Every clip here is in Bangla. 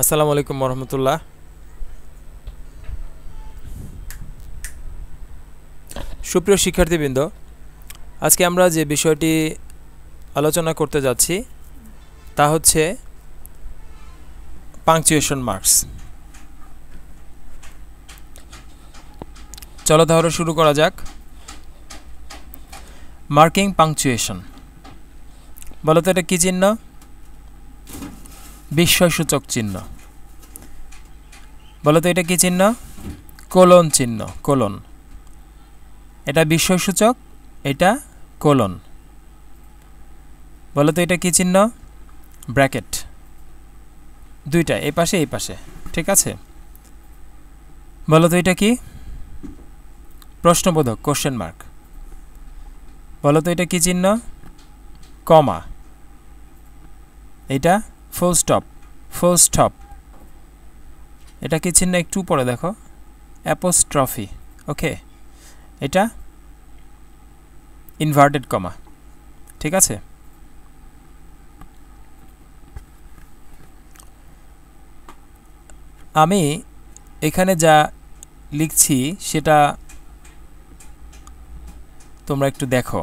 আসসালামু আলাইকুম রহমতুল্লাহ সুপ্রিয় শিক্ষার্থীবৃন্দ, আজকে আমরা যে বিষয়টি আলোচনা করতে যাচ্ছি, তা হচ্ছে পাংচুয়েশন মার্কস চলো তাহলে শুরু করা যাক। মার্কিং পাংচুয়েশন বলো তো এটা কী চিহ্ন? বিস্ময়সূচক চিহ্ন। বলো তো এটা কী চিহ্ন? কোলন চিহ্ন, কোলন। এটা বিস্ময়সূচক, এটা কোলন। বলো তো এটা কী চিহ্ন? ব্র্যাকেট। দুইটা, এই পাশে এই পাশে, ঠিক আছে? বলো তো এটা কি? প্রশ্নবোধক কোশ্চেন মার্ক বলো তো এটা কী চিহ্ন? কমা। এটা ফুল স্টপ ফুল স্টপ এটা কি চিহ্ন একটু পরে দেখো? অ্যাপোস্ট্রফি ওকে এটা ইনভার্টেড কমা ঠিক আছে? আমি এখানে যা লিখছি সেটা তোমরা একটু দেখো।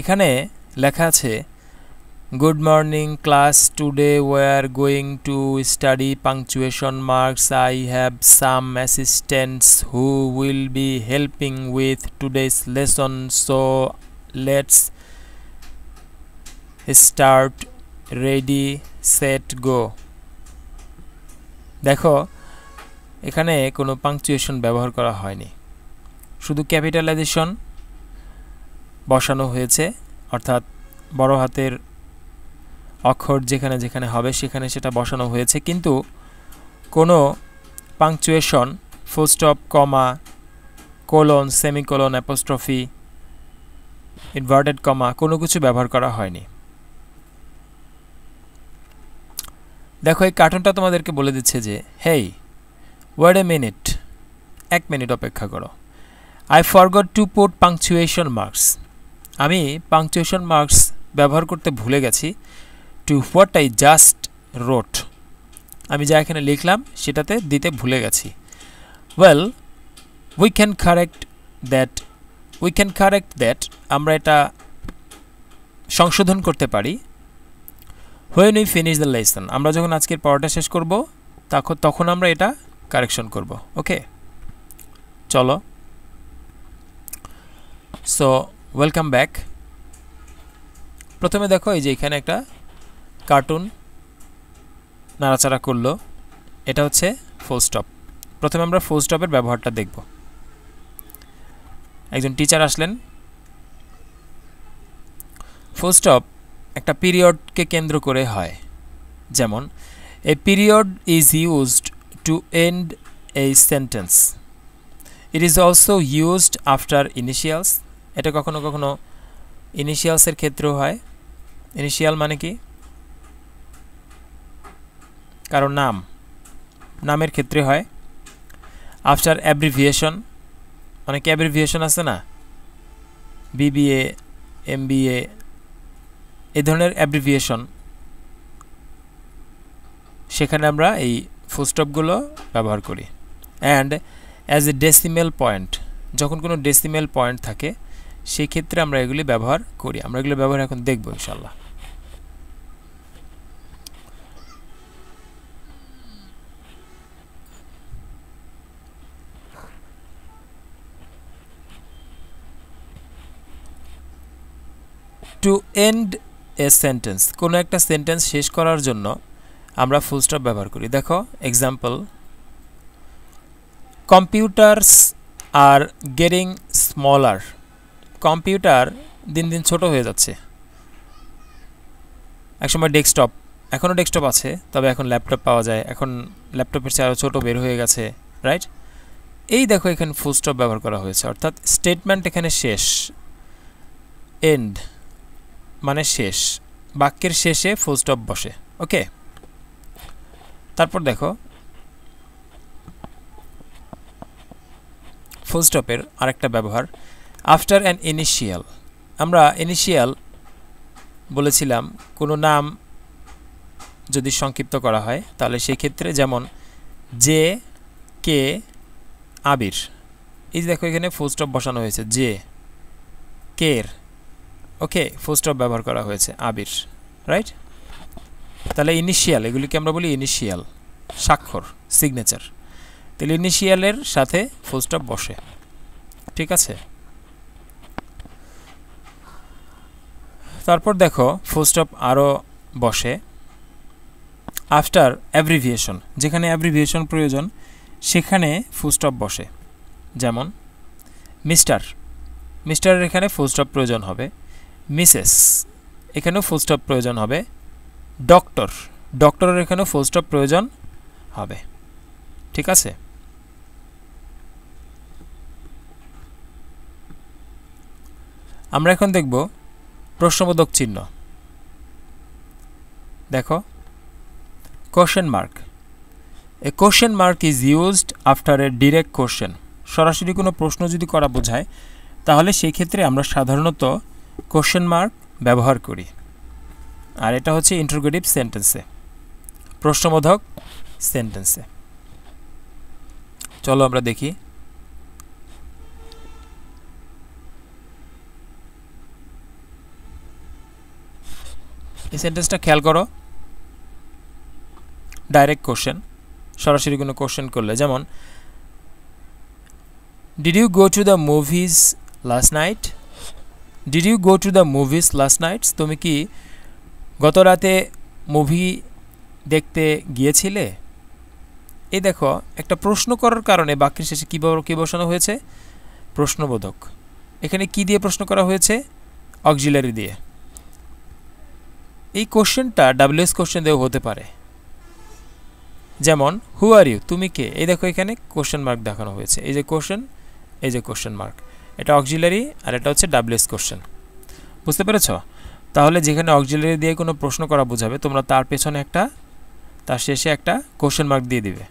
এখানে লেখা আছে good morning class today we're going to study punctuation marks I have some assistants who will be helping with today's lesson so let's start ready set go দেখো, এখানে কোনো পাংচুয়েশন ব্যবহার করা হয়নি। শুধু ক্যাপিটালাইজেশন বসানো হয়েছে, অর্থাৎ বড় হাতের অক্ষর যেখানে যেখানে হবে সেখানে সেটা বসানো হয়েছে। কিন্তু কোনো punctuation full stop comma colon semicolon apostrophe inverted comma কোনো কিছু ব্যবহার করা হয়নি। দেখো, এই কার্টুনটা তোমাদেরকে বলে দিচ্ছে যে হেই ওয়েড এ মিনিট এক মিনিট অপেক্ষা করো। I forgot to put punctuation marks আমি পাংচুয়েশন মার্কস ব্যবহার করতে ভুলে গেছি। To what I just wrote আমি যা এখানে লিখলাম সেটাতে দিতে ভুলে গেছি। Well we can correct that we can correct that আমরা এটা সংশোধন করতে পারি। When we finish the lesson আমরা যখন আজকের পড়াটা শেষ করব তখন তখন আমরা এটা কারেকশন করব। ওকে চলো। সো ওয়েলকাম ব্যাক প্রথমে দেখো এই যে এখানে একটা কার্টুন নাড়াচাড়া করল। এটা হচ্ছে ফুল স্টপ প্রথমে আমরা ফুল স্টপের ব্যবহারটা দেখব। একজন টিচার আসলেন। ফুল স্টপ একটা পিরিয়ডকে কেন্দ্র করে হয়। যেমন a period is used to end a sentence it is also used after initials এটা কখনো কখনো ইনিশিয়ালসের ক্ষেত্রেও হয়। ইনিশিয়াল মানে কি? কারও নাম। নামের ক্ষেত্রে হয়। আফটার অ্যাব্রিভিয়েশন অনেক অ্যাব্রিভিয়েশন আছে না? বিবিএ এমবিএ এই ধরনের অ্যাব্রিভিয়েশন সেখানে আমরা এই ফুলস্টপগুলো ব্যবহার করি। And as a decimal point যখন কোনো ডেসিমেল পয়েন্ট থাকে সেই ক্ষেত্রে আমরা এগুলি ব্যবহার করি। আমরা এগুলো ব্যবহার এখন দেখব ইনশাল্লাহ টু এন্ড এ সেন্টেন্স কোনো একটা সেন্টেন্স শেষ করার জন্য আমরা ফুল স্টপ ব্যবহার করি। দেখো example computers are getting smaller computer দিন দিন ছোট হয়ে যাচ্ছে। একসময় ডেস্কটপ এখনও ডেস্কটপ আছে, তবে এখন ল্যাপটপ পাওয়া যায়। এখন ল্যাপটপের চেয়ে আরও ছোটো বের হয়ে গেছে রাইট এই দেখো এখানে ফুল স্টপ ব্যবহার করা হয়েছে, অর্থাৎ স্টেটমেন্ট এখানে শেষ এন্ড মানে শেষ, বাক্যের শেষে ফুল স্টপ বসে ওকে তারপর দেখো ফুল স্টপের আরেকটা ব্যবহার আফটার অ্যান ইনিশিয়াল আমরা ইনিশিয়াল বলেছিলাম, কোনো নাম যদি সংক্ষিপ্ত করা হয়, তাহলে সেই ক্ষেত্রে যেমন জে কে, আবির। এই যে দেখো এখানে ফুল স্টপ বসানো হয়েছে জে কের। ওকে ফুল স্টপ ব্যবহার করা হয়েছে, আবির রাইট তাহলে ইনিশিয়াল এগুলিকে আমরা বলি ইনিশিয়াল স্বাক্ষর সিগনেচার তাহলে ইনিশিয়ালের সাথে ফুল স্টপ বসে, ঠিক আছে? তারপর দেখো ফুল স্টপ আরও বসে। আফটার অ্যাব্রিভিয়েশন যেখানে অ্যাব্রিভিয়েশন প্রয়োজন, সেখানে ফুল স্টপ বসে। যেমন মিস্টার মিস্টারের এখানে ফুল স্টপ প্রয়োজন হবে। মিসেস এখানেও ফুল স্টপ প্রয়োজন হবে। ডক্টর ডক্টরের এখানেও ফুল স্টপ প্রয়োজন হবে। ঠিক আছে? আমরা এখন দেখব প্রশ্নবোধক চিহ্ন। দেখো question mark a question mark is used after a direct question সরাসরি কোনো প্রশ্ন যদি করা বোঝায়, তাহলে সেই ক্ষেত্রে আমরা সাধারণত কোশ্চেন মার্ক ব্যবহার করি। আর এটা হচ্ছে ইন্টারোগেটিভ সেন্টেন্সে প্রশ্নবোধক সেন্টেন্সে চলো আমরা দেখি। এই সেন্টেন্সটা খেয়াল করো। ডাইরেক্ট কোশ্চেন সরাসরি কোনো কোশ্চেন করলে। যেমন did you go to the movies last night did you go to the movies last nights তুমি কি গত রাতে মুভি দেখতে গিয়েছিলে? এই দেখো, একটা প্রশ্ন করার কারণে বাক্যের শেষে কী কী বসানো হয়েছে? প্রশ্নবোধক। এখানে কি দিয়ে প্রশ্ন করা হয়েছে? অক্সিলারি দিয়ে। এই কোশ্চেনটা ডাব্লিউএস কোশ্চেন দিয়েও হতে পারে। যেমন হু আর ইউ তুমি কে? এই দেখো এখানে কোশ্চেন মার্ক দেখানো হয়েছে। এই যে কোশ্চেন এই যে কোশ্চেন মার্ক এটা অক্সিলারি আর এটা হচ্ছে ডাব্লিউএস কোশ্চেন বুঝতে পেরেছ? তাহলে যেখানে অক্সিলারি দিয়ে কোনো প্রশ্ন করা বোঝাবে, তোমরা তার পেছনে একটা, তার শেষে একটা কোশ্চেন মার্ক দিয়ে দিবে।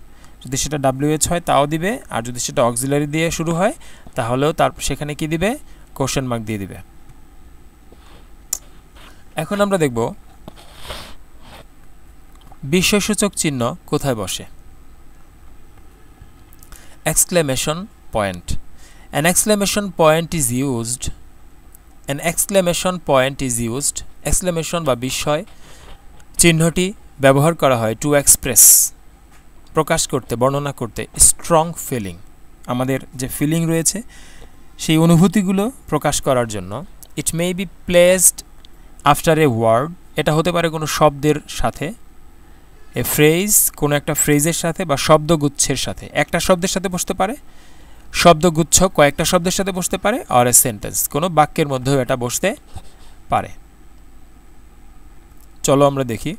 যদি সেটা ডাব্লিউএচ হয়, তাও দিবে। আর যদি সেটা অক্সিলারি দিয়ে শুরু হয়, তাহলেও তার সেখানে কি দিবে? কোশ্চেন মার্ক দিয়ে দিবে। এখন আমরা দেখব বিস্ময়সূচক চিহ্ন কোথায় বসে? Exclamation point An exclamation point is used. An exclamation point is used. Exclamation বা বিস্ময় চিহ্নটি ব্যবহার করা হয় টু এক্সপ্রেস প্রকাশ করতে, বর্ণনা করতে স্ট্রং ফিলিং আমাদের যে ফিলিং রয়েছে, সেই অনুভূতিগুলো প্রকাশ করার জন্য। It may be placed after a word এটা হতে পারে কোনো শব্দের সাথে এ ফ্রেজ কোনো একটা ফ্রেজের সাথে বা শব্দগুচ্ছের সাথে, একটা শব্দের সাথে বসতে পারে, শব্দগুচ্ছ কয়েকটা শব্দের সাথে বসতে পারে আর এ সেন্টেন্স কোনো বাক্যের মধ্যেও এটা বসতে পারে। চলো আমরা দেখি।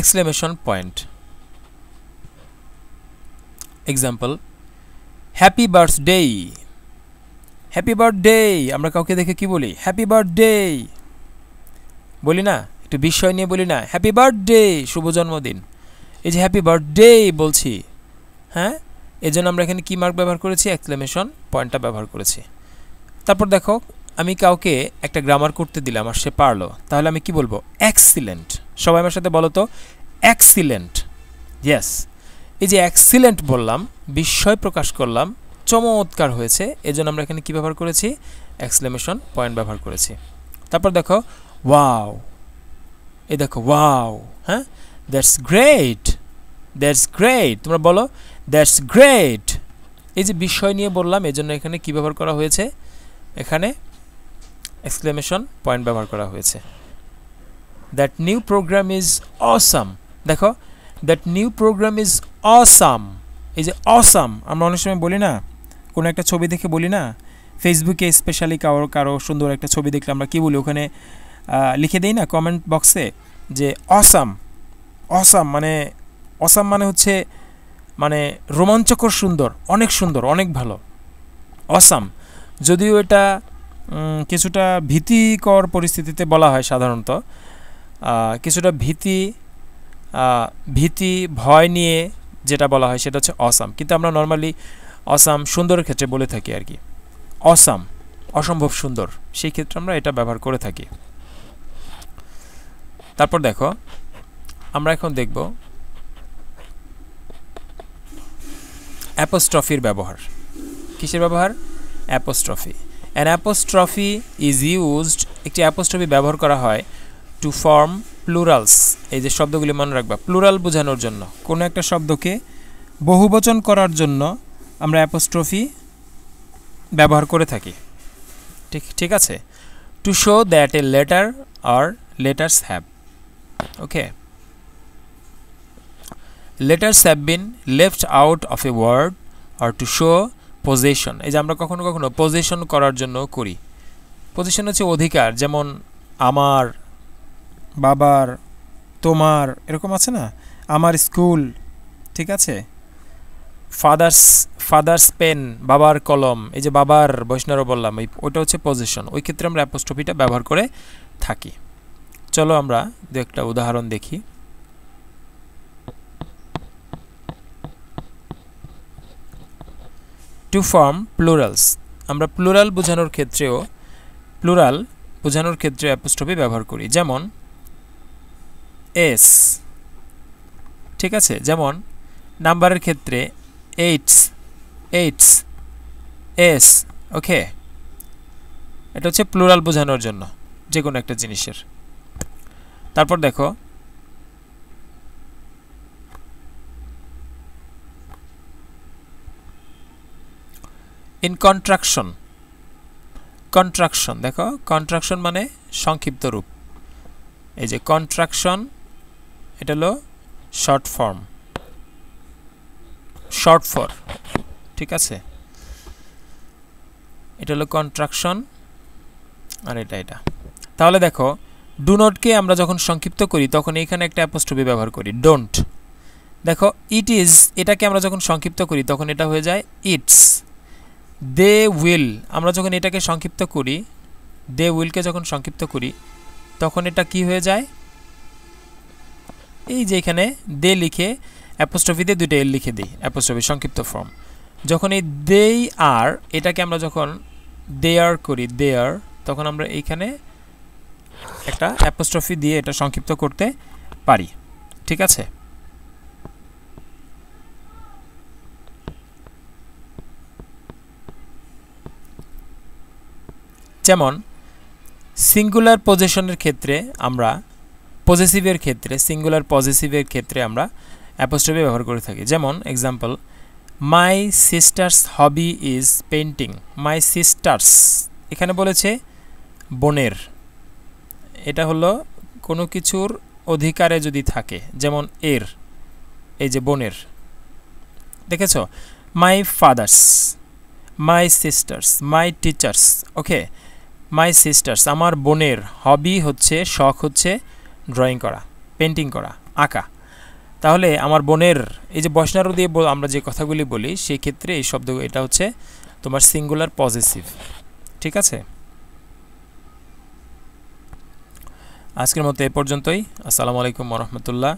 Exclamation point example happy birthday happy birthday আমরা কাউকে দেখে কি বলি? হ্যাপি বার্থডে বলি না? একটু বিস্ময় নিয়ে বলি না? হ্যাপি বার্থডে শুভ জন্মদিন। এই যে হ্যাপি বার্থডে বলছি হ্যাঁ? এই জন্য আমরা এখানে কী মার্ক ব্যবহার করেছি? এক্সক্লেমেশন পয়েন্টটা ব্যবহার করেছি। তারপর দেখো, আমি কাউকে একটা গ্রামার করতে দিলাম আর সে পারল। তাহলে আমি কি বলব? এক্সিলেন্ট সবাই আমার সাথে বলো তো? এক্সিলেন্ট ইয়েস এই যে এক্সিলেন্ট বললাম, বিস্ময় প্রকাশ করলাম চমৎকার হয়েছে। এই জন্য আমরা এখানে কী ব্যবহার করেছি? এক্সক্লেমেশন পয়েন্ট ব্যবহার করেছি। তারপর দেখো ওয়াও এই দেখো ওয়াও হ্যাঁ? দ্যাটস গ্রেট দ্যাটস গ্রেট তোমরা বলো দ্যাটস গ্রেট এই যে বিষয় নিয়ে বললাম এই জন্য এখানে কী ব্যবহার করা হয়েছে? এখানে এক্সক্লেমেশন পয়েন্ট ব্যবহার করা হয়েছে। That new program is awesome দেখো that new program is awesome এই যে অসাম আমরা অনেক সময় বলি না কোনো একটা ছবি দেখে বলি না? ফেসবুকে স্পেশালি কারও কারও সুন্দর একটা ছবি দেখলে আমরা কী বলি? ওখানে লিখে দিই না কমেন্ট বক্সে যে অসাম অসাম মানে অসাম মানে হচ্ছে মানে রোমাঞ্চকর সুন্দর, অনেক সুন্দর, অনেক ভালো। অসাম যদিও এটা কিছুটা ভীতিকর পরিস্থিতিতে বলা হয় সাধারণত। কিছুটা ভীতি ভীতি, ভয় নিয়ে যেটা বলা হয় সেটা হচ্ছে অসাম কিন্তু আমরা নর্মালি অসাম সুন্দরের ক্ষেত্রে বলে থাকি আর কি। অসাম, অসম্ভব সুন্দর, সেই ক্ষেত্রে আমরা এটা ব্যবহার করে থাকি। তারপর দেখো, আমরা এখন দেখব অ্যাপোস্ট্রফির ব্যবহার। কিসের ব্যবহার? Apostrophe. An apostrophe is used একটি অ্যাপোস্ট্রফি ব্যবহার করা হয় টু ফর্ম প্লুরালস এই যে শব্দগুলি মনে রাখবা প্লুরাল বোঝানোর জন্য। কোনো একটা শব্দকে বহুবচন করার জন্য আমরা অ্যাপোস্ট্রফি ব্যবহার করে থাকি। ঠিক ঠিক আছে? To show that a letter or letters have okay letters have been left out of a word or to show position এই যে আমরা কখনো কখনো পজিশন করার জন্য করি। পজিশন হচ্ছে অধিকার, যেমন আমার, বাবার, তোমার, এরকম আছে না? আমার স্কুল ঠিক আছে? ফাদার্স ফাদার্স পেন, বাবার কলম, এই যে বাবার বৈষ্ণব বললাম, এই ওইটা হচ্ছে পজিশন ওই ক্ষেত্রে আমরা অ্যাপোস্ট্রফিটা ব্যবহার করে থাকি। চলো আমরা দু একটা উদাহরণ দেখি। টু ফর্ম প্লুরালস আমরা প্লুরাল বোঝানোর ক্ষেত্রেও প্লুরাল বোঝানোর ক্ষেত্রে অ্যাপোস্ট্রফি ব্যবহার করি। যেমন এস ঠিক আছে? যেমন নাম্বারের ক্ষেত্রে এইটস এইটস এস ওকে এটা হচ্ছে প্লুরাল বোঝানোর জন্য যে কোনো একটা জিনিসের। তারপর দেখো। ইন কন্ট্রাকশন কন্ট্রাকশন দেখো কন্ট্রাকশন মানে সংক্ষিপ্ত রূপ। এই যে কন্ট্রাকশন এটা হলো শর্ট ফর্ম শর্ট ফর ঠিক আছে? এটা হলো কন্ট্রাকশন আর এটা এটা। তাহলে দেখো ডু নটকে আমরা যখন সংক্ষিপ্ত করি, তখন এখানে একটা অ্যাপোস্ট্রফি ব্যবহার করি ডোন্ট দেখো ইট ইজ এটাকে আমরা যখন সংক্ষিপ্ত করি, তখন এটা হয়ে যায় ইটস দে উইল আমরা যখন এটাকে সংক্ষিপ্ত করি দে উইলকে যখন সংক্ষিপ্ত করি, তখন এটা কি হয়ে যায়? এই যে এখানে দে লিখে অ্যাপোস্ট্রফিতে দুটো এল লিখে দিই অ্যাপোস্ট্রফি সংক্ষিপ্ত ফর্ম যখন এই দেই আর এটাকে আমরা যখন দে আর করি দে আর তখন আমরা এইখানে একটা অ্যাপোস্ট্রফি দিয়ে এটা সংক্ষিপ্ত করতে পারি। ঠিক আছে? যেমন সিঙ্গুলার পজিশনের ক্ষেত্রে আমরা পজিটিভের ক্ষেত্রে সিঙ্গুলার পজিটিভের ক্ষেত্রে আমরা অ্যাপোস্ট্রফি ব্যবহার করে থাকি। যেমন example my sister's hobby is painting my sister's এখানে বলেছে, বোনের। এটা হলো কোনো কিছুর অধিকারে যদি থাকে, যেমন এর, এই যে বোনের। দেখেছ? My father's my sister's my teacher's okay? My sister's আমার বোনের হবি হচ্ছে, শখ হচ্ছে ড্রয়িং করা পেন্টিং করা, আঁকা। তাহলে আমার বোনের, এই যে বসনারও দিয়ে আমরা যে কথাগুলি বলি, সেই ক্ষেত্রে এই শব্দ, এটা হচ্ছে তোমার সিঙ্গুলার পজিটিভ ঠিক আছে? আজকের মতো এ পর্যন্তই। আসসালামু আলাইকুম রহমতুল্লাহ।